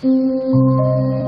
Música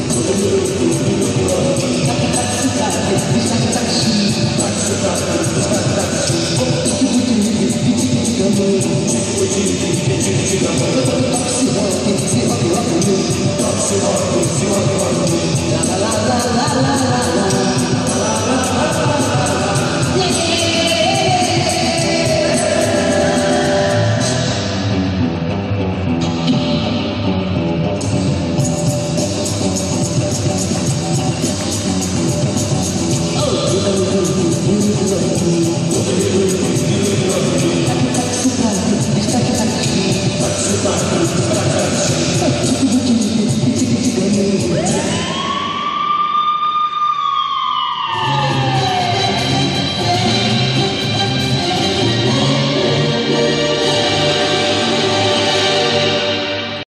Oh,